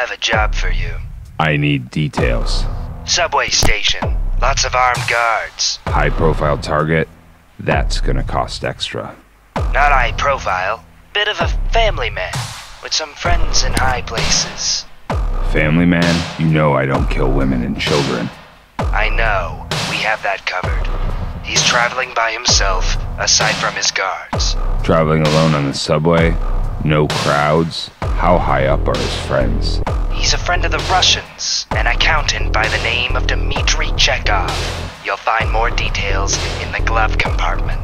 have a job for you. I need details. Subway station. Lots of armed guards. High profile target? That's gonna cost extra. Not high profile. Bit of a family man. With some friends in high places. Family man, you know I don't kill women and children. I know. We have that covered. He's traveling by himself, aside from his guards. Traveling alone on the subway? No crowds? How high up are his friends? He's a friend of the Russians, an accountant by the name of Dmitry Chekhov. You'll find more details in the glove compartment.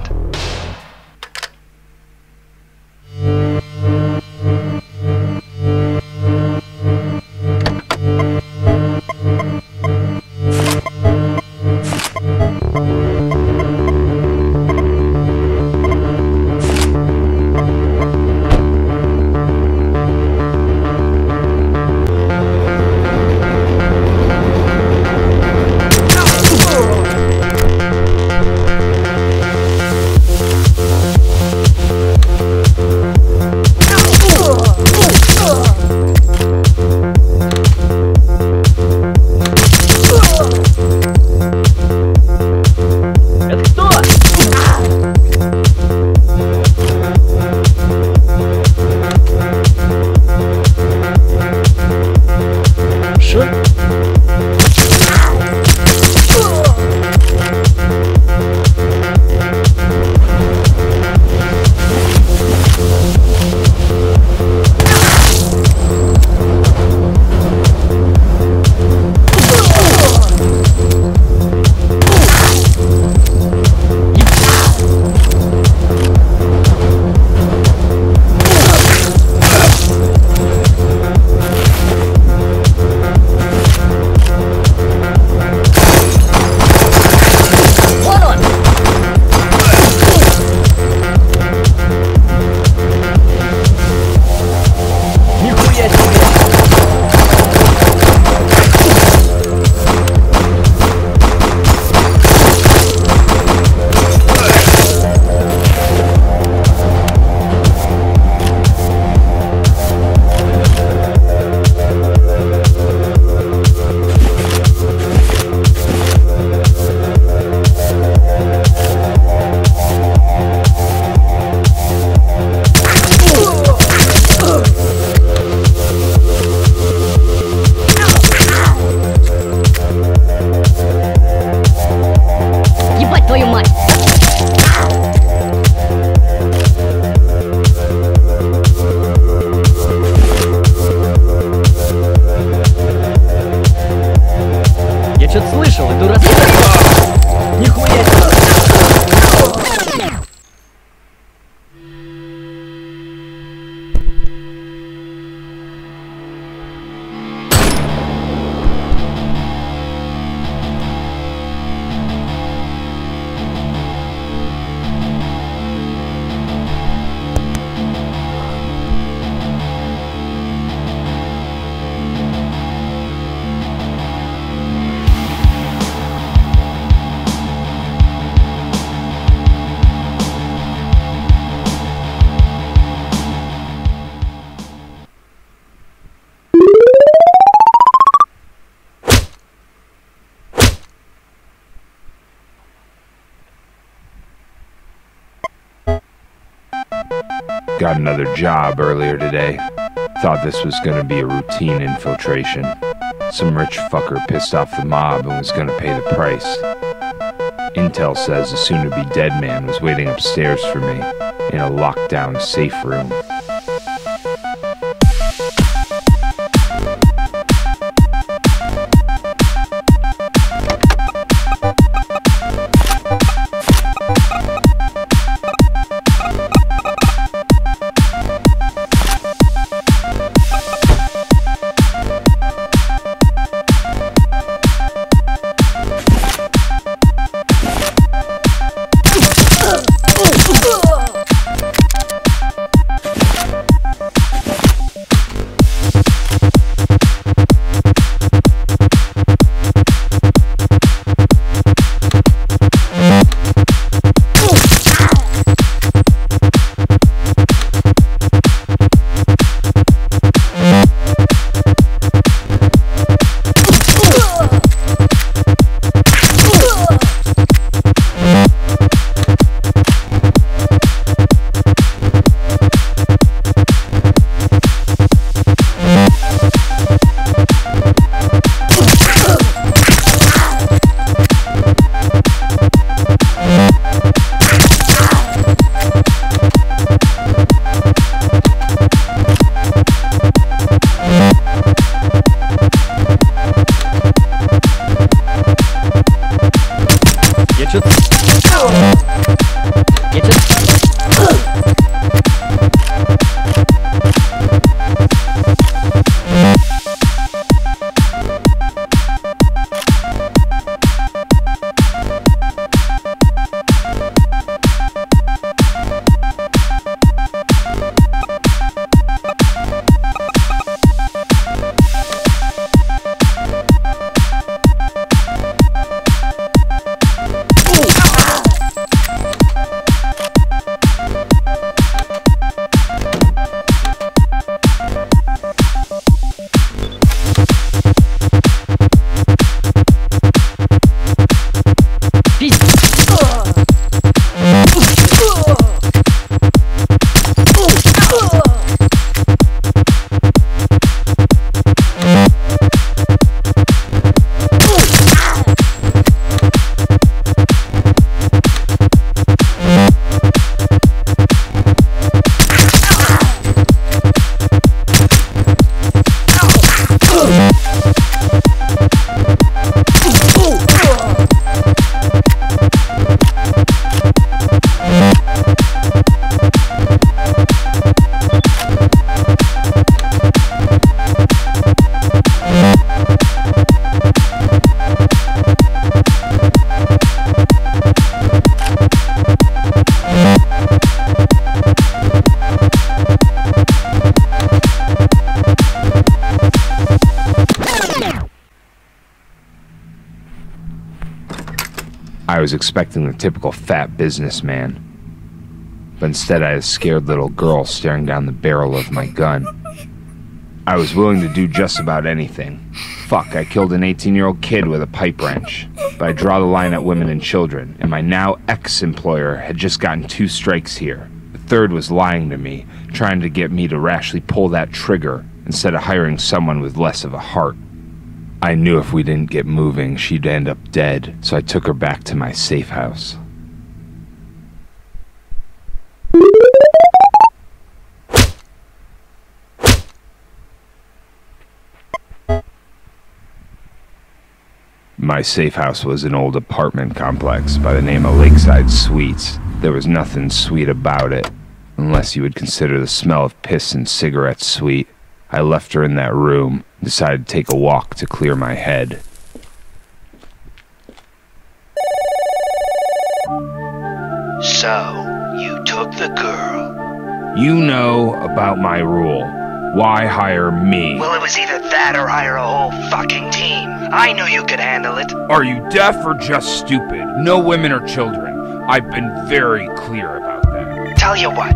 Got another job earlier today. Thought this was gonna be a routine infiltration. Some rich fucker pissed off the mob and was gonna pay the price. Intel says the soon to be dead man was waiting upstairs for me in a lockdown safe room. Was expecting the typical fat businessman. But instead, I had a scared little girl staring down the barrel of my gun. I was willing to do just about anything. Fuck, I killed an 18 year old kid with a pipe wrench. But I draw the line at women and children, and my now ex employer had just gotten two strikes here. The third was lying to me, trying to get me to rashly pull that trigger instead of hiring someone with less of a heart. I knew if we didn't get moving, she'd end up dead, so I took her back to my safe house. My safe house was an old apartment complex by the name of Lakeside Suites. There was nothing sweet about it, unless you would consider the smell of piss and cigarettes sweet. I left her in that room, decided to take a walk to clear my head. So, you took the girl. You know about my rule. Why hire me? Well, it was either that or hire a whole fucking team. I knew you could handle it. Are you deaf or just stupid? No women or children. I've been very clear about that. Tell you what,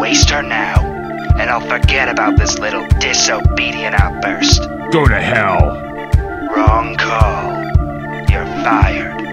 waste her now, and I'll forget about this little disobedient outburst. Go to hell. Wrong call. You're fired.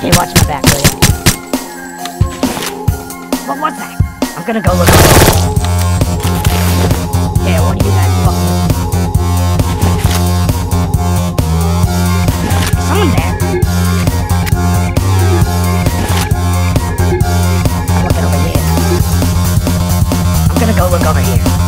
Hey, watch my back, will you? What was that? I'm gonna go look. Yeah, one of you guys fucking. Someone there. I'm looking over here. I'm gonna go look over here.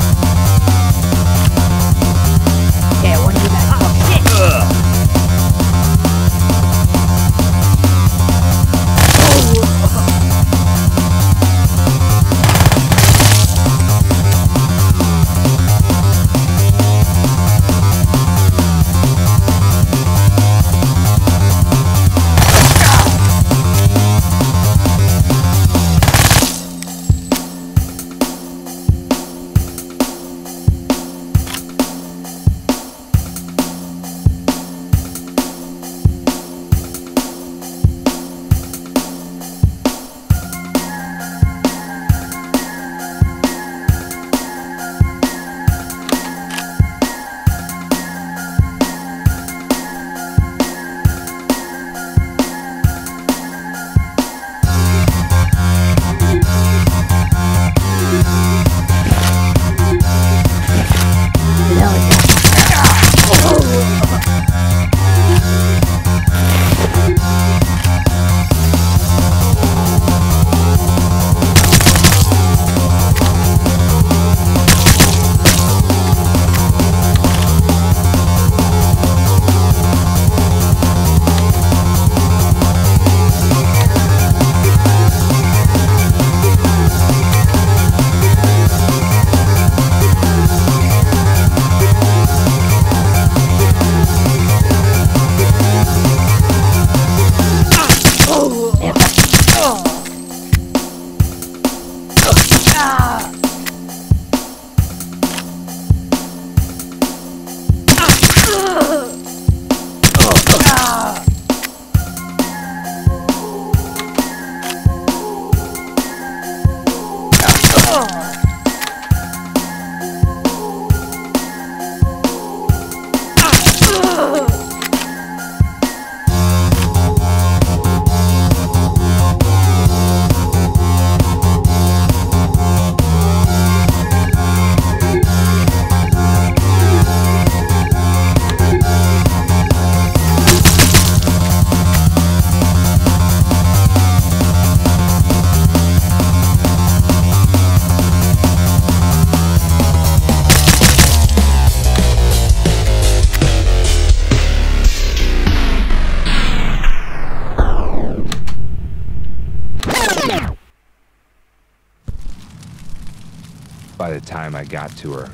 To her,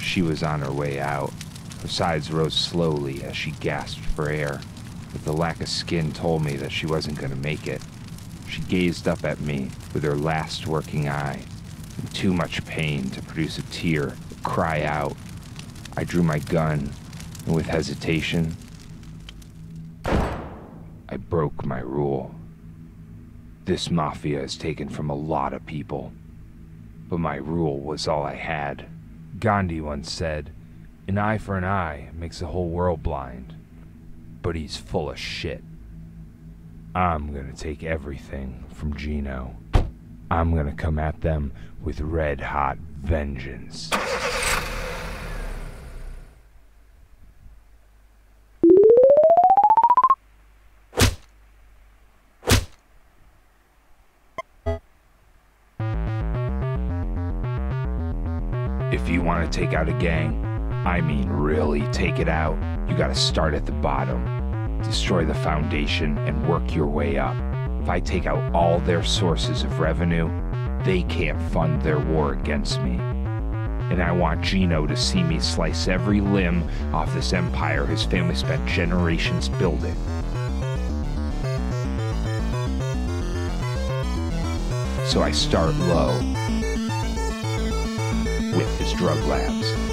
she was on her way out. Her sides rose slowly as she gasped for air, but the lack of skin told me that she wasn't going to make it. She gazed up at me with her last working eye, in too much pain to produce a tear or cry out. I drew my gun, and with hesitation, I broke my rule. This mafia is taken from a lot of people, but my rule was all I had. Gandhi once said, An eye for an eye makes the whole world blind, but he's full of shit. I'm gonna take everything from Gino. I'm gonna come at them with red hot vengeance. Want to take out a gang, I mean really take it out, you gotta start at the bottom. Destroy the foundation and work your way up. If I take out all their sources of revenue, they can't fund their war against me. And I want Gino to see me slice every limb off this empire his family spent generations building. So I start low with his drug labs.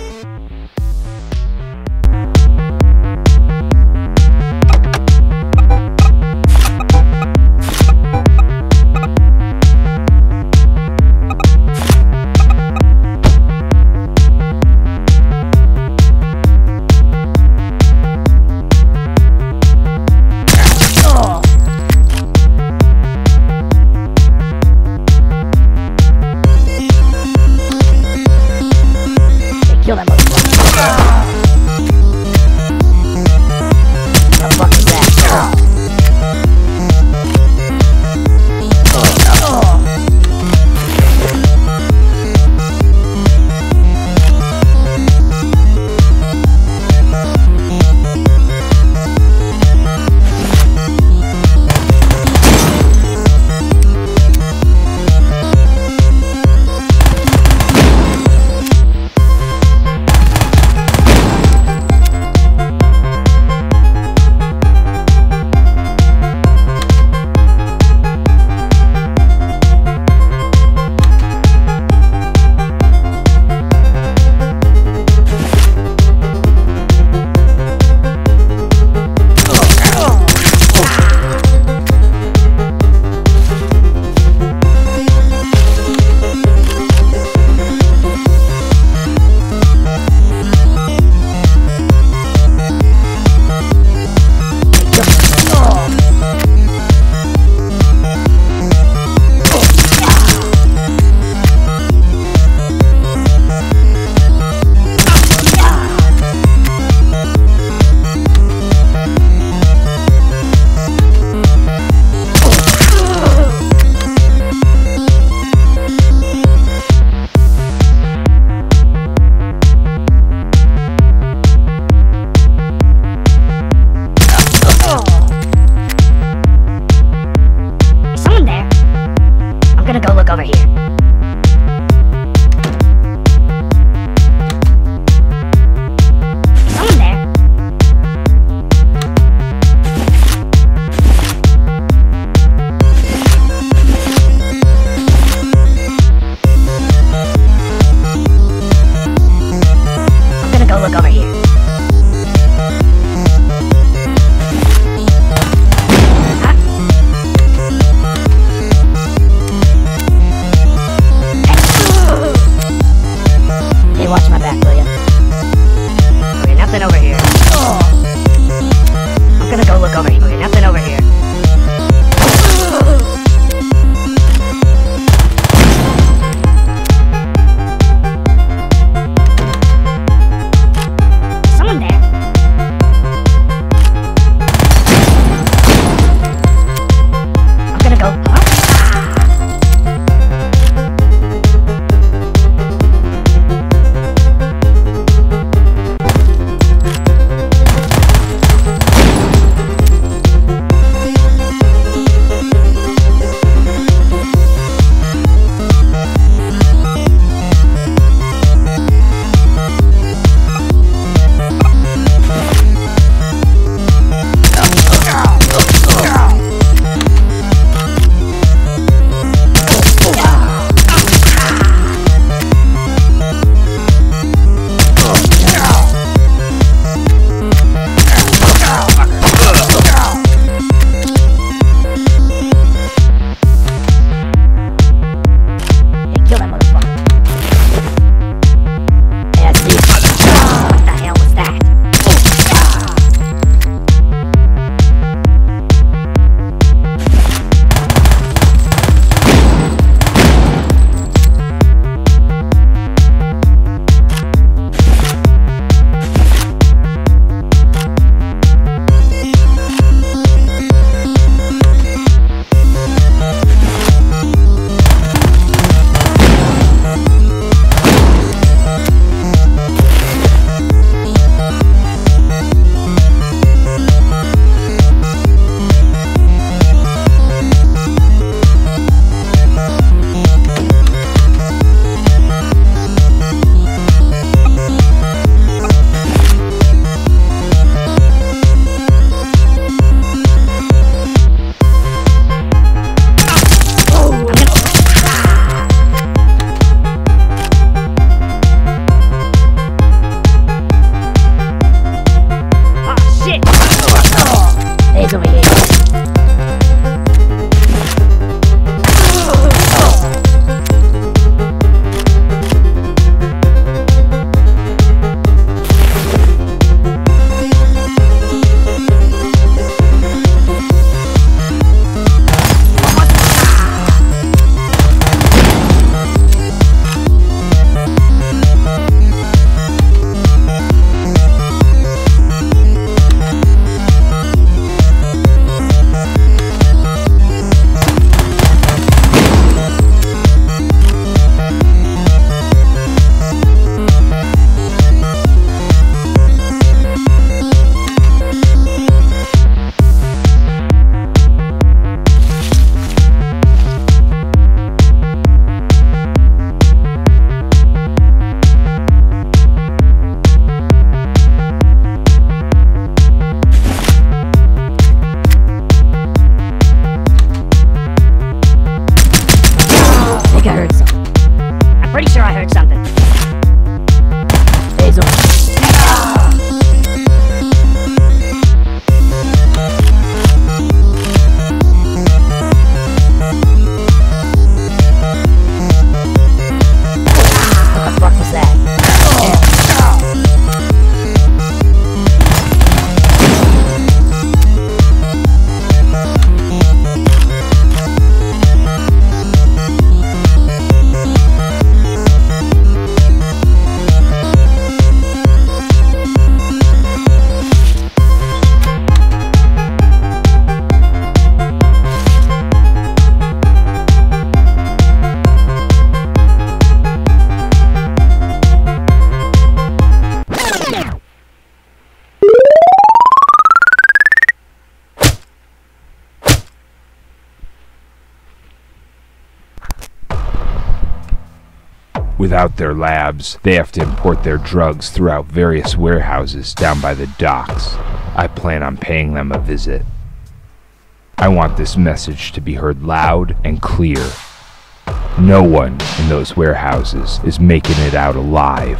Without their labs, they have to import their drugs throughout various warehouses down by the docks. I plan on paying them a visit. I want this message to be heard loud and clear. No one in those warehouses is making it out alive.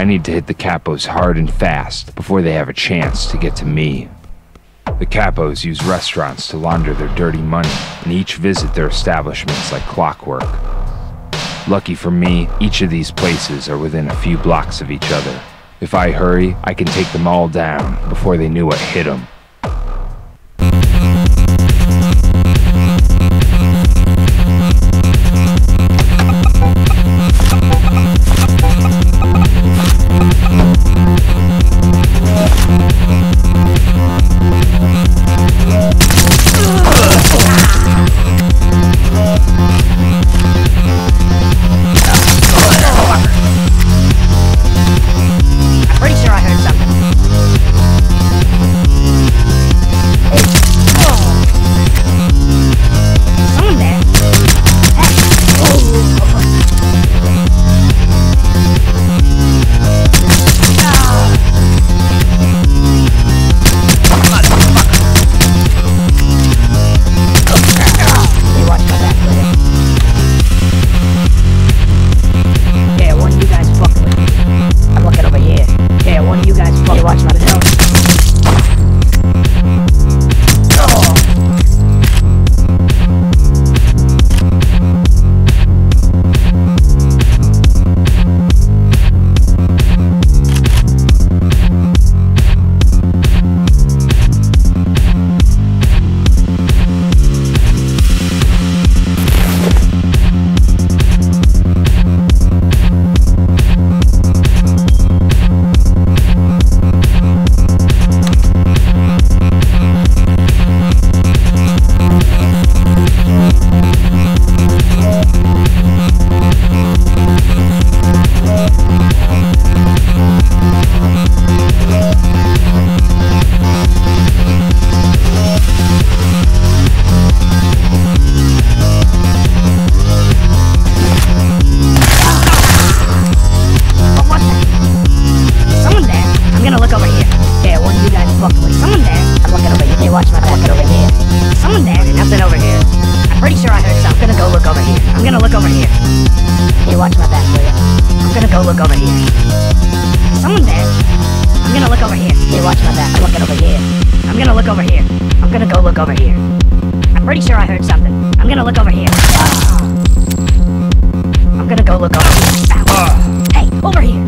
I need to hit the capos hard and fast before they have a chance to get to me. The capos use restaurants to launder their dirty money and each visit their establishments like clockwork. Lucky for me, each of these places are within a few blocks of each other. If I hurry, I can take them all down before they knew what hit them. Hey, will ya? I'm gonna go look over here. Someone there. I'm gonna look over here. Hey, watch my back. I'm looking over here. I'm gonna look over here. I'm gonna go look over here. I'm pretty sure I heard something. I'm gonna look over here. I'm gonna go look over here. Hey, over here.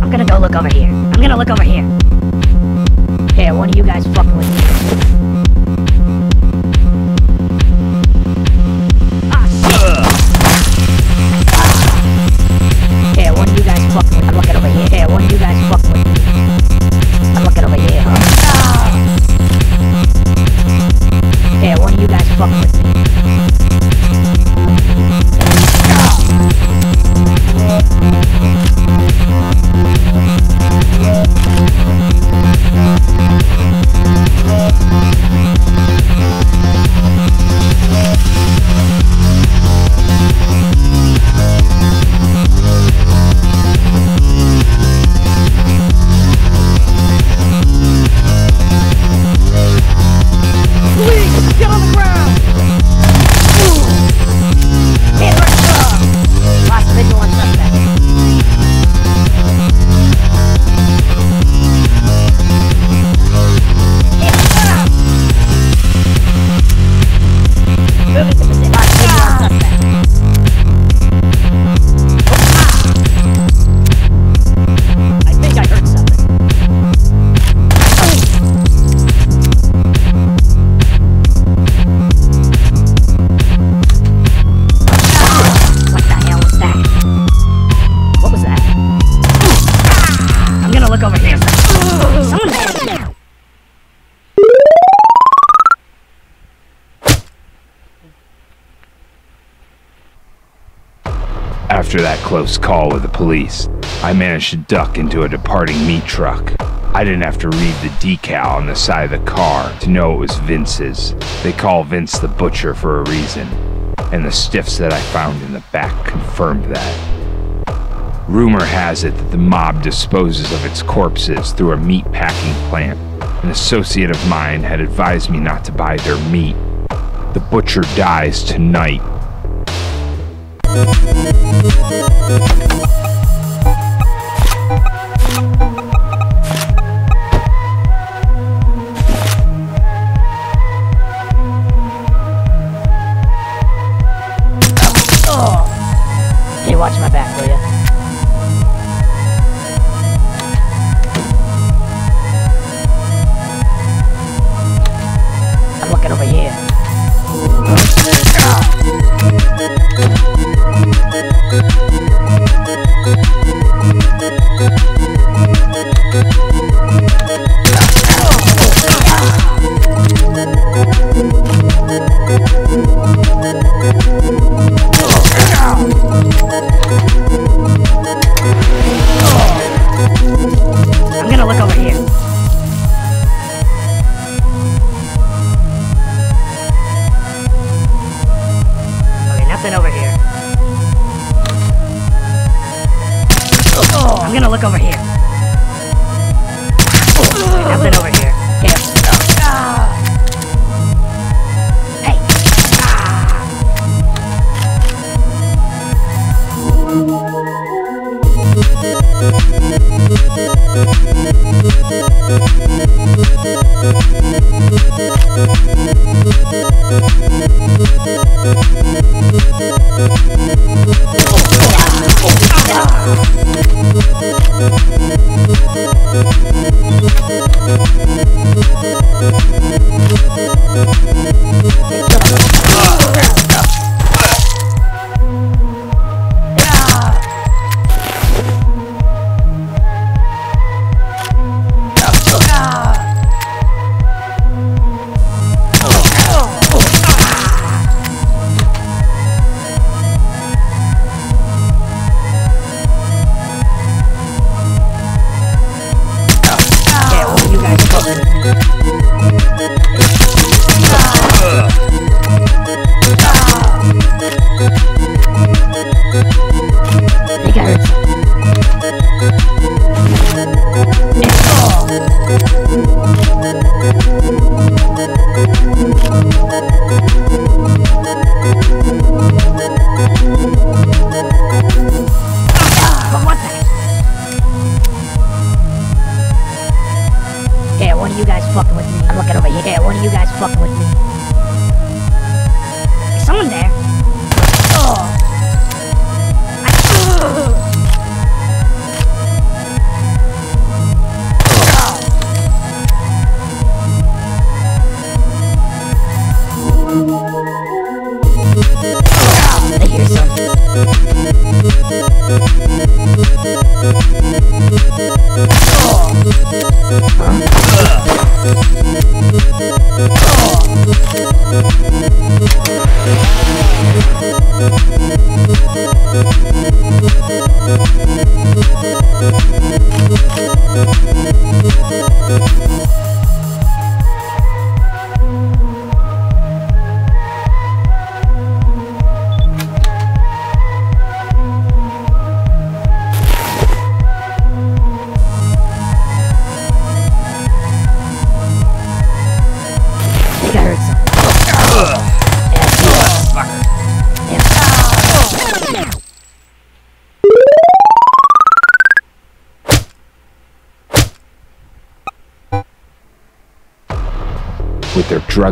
I'm gonna go look over here. I'm gonna look over here. Yeah, one of you guys fucking with me. After that close call with the police, I managed to duck into a departing meat truck. I didn't have to read the decal on the side of the car to know it was Vince's. They call Vince the butcher for a reason, and the stiffs that I found in the back confirmed that. Rumor has it that the mob disposes of its corpses through a meat packing plant. An associate of mine had advised me not to buy their meat. The butcher dies tonight. Oh, hey, watch my back, something.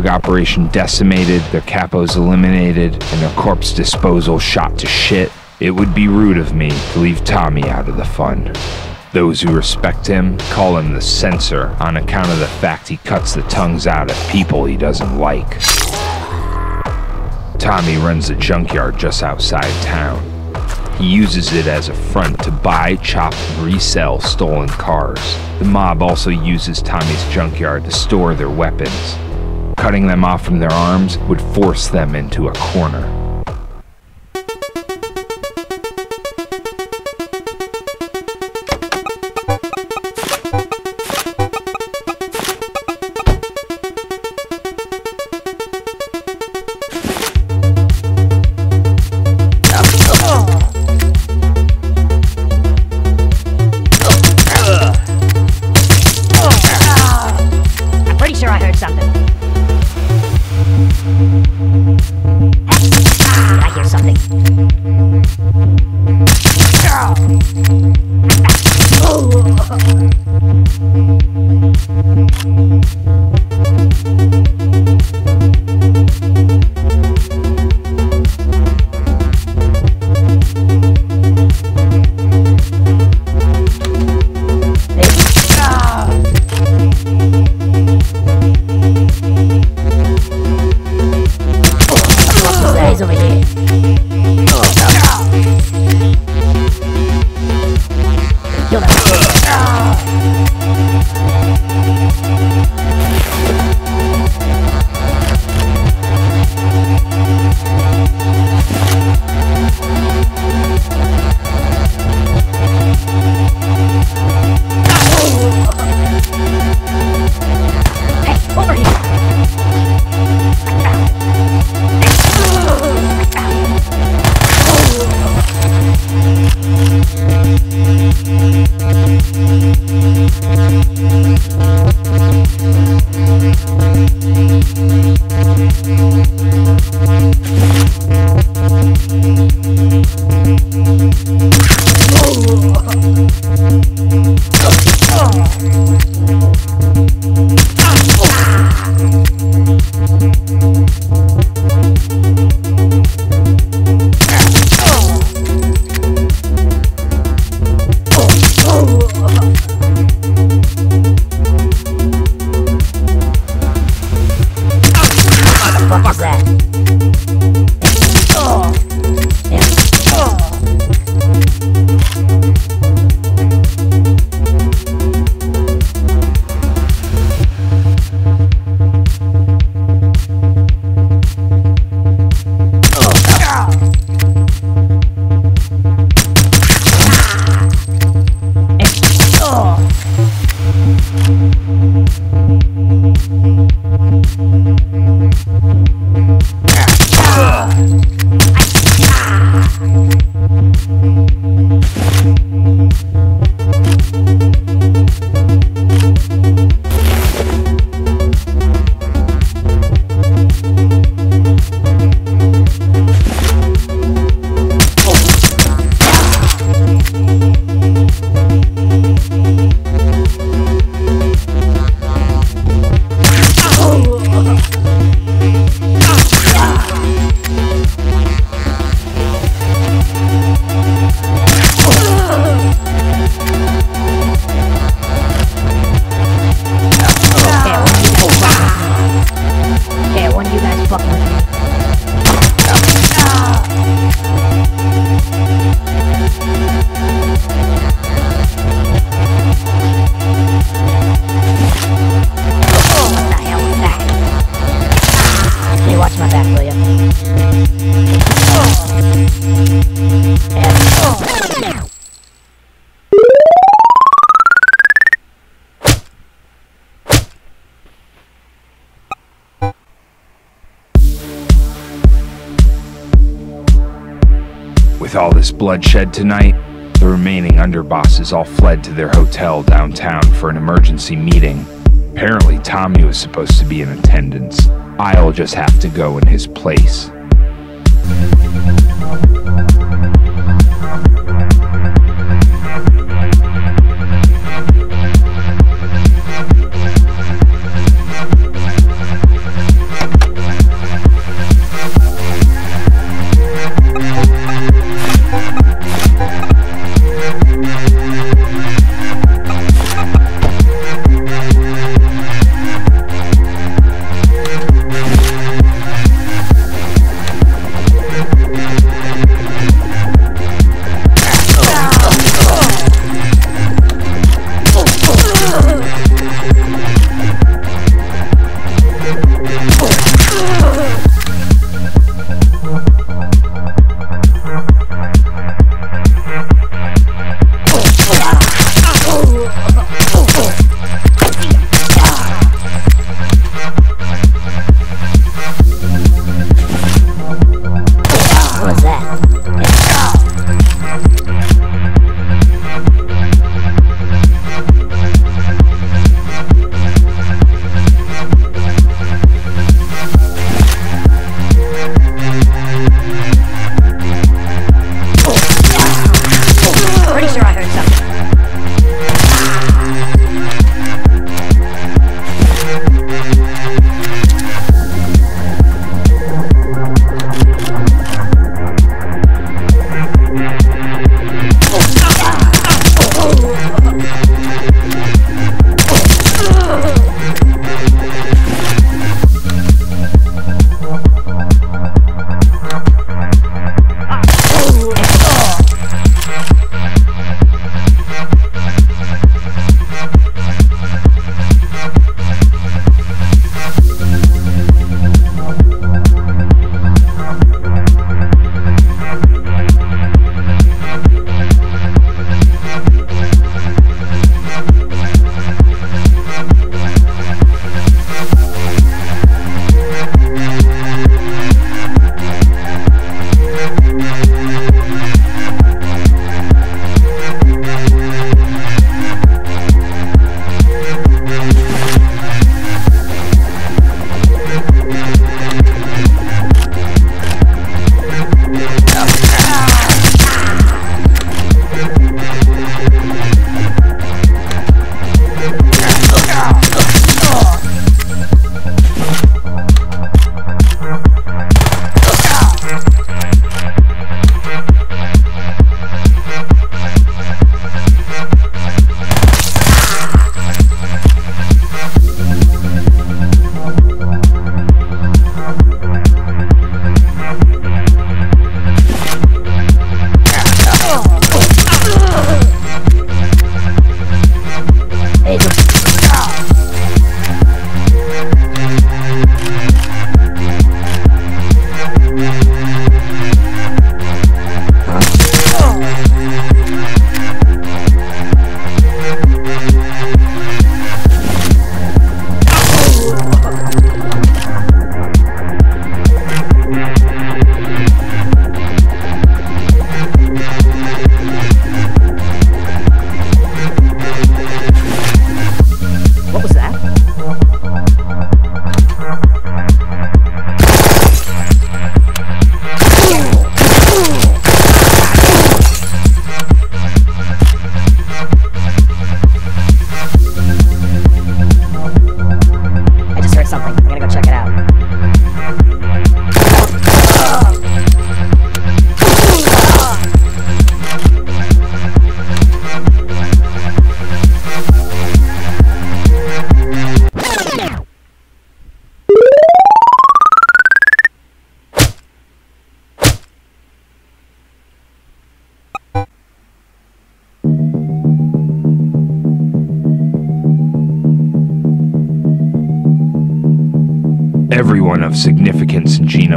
Operation decimated, their capos eliminated, and their corpse disposal shot to shit, it would be rude of me to leave Tommy out of the fun. Those who respect him call him the censor on account of the fact he cuts the tongues out of people he doesn't like. Tommy runs a junkyard just outside town. He uses it as a front to buy, chop, and resell stolen cars. The mob also uses Tommy's junkyard to store their weapons. Cutting them off from their arms would force them into a corner. With all this bloodshed tonight, the remaining underbosses all fled to their hotel downtown for an emergency meeting. Apparently, Tommy was supposed to be in attendance. I'll just have to go in his place.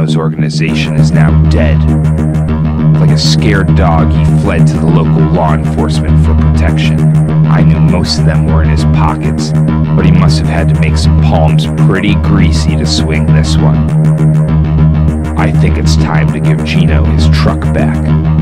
Gino's organization is now dead. Like a scared dog, he fled to the local law enforcement for protection. I knew most of them were in his pockets, but he must have had to make some palms pretty greasy to swing this one. I think it's time to give Gino his truck back.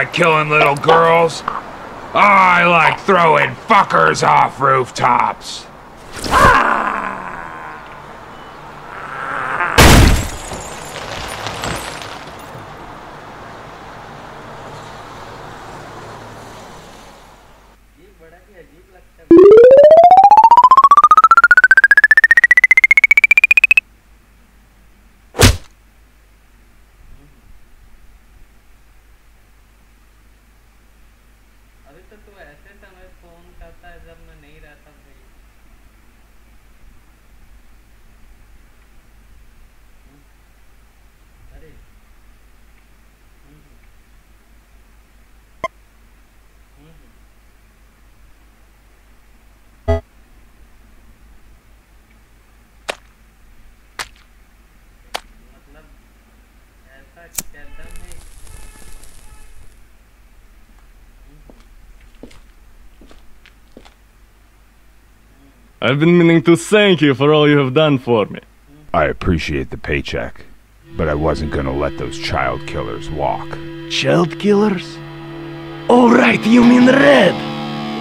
Like killing little girls? I like throwing fuckers off rooftops. I've been meaning to thank you for all you have done for me. I appreciate the paycheck, but I wasn't gonna let those child killers walk. Child killers? Oh, right, you mean Red!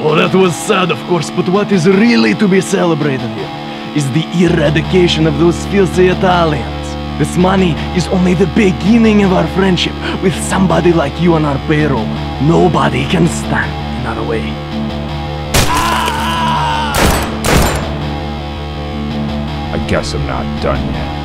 Oh, that was sad, of course, but what is really to be celebrated here? is the eradication of those filthy Italians. This money is only the beginning of our friendship. With somebody like you on our payroll, nobody can stand in our way. I guess I'm not done yet.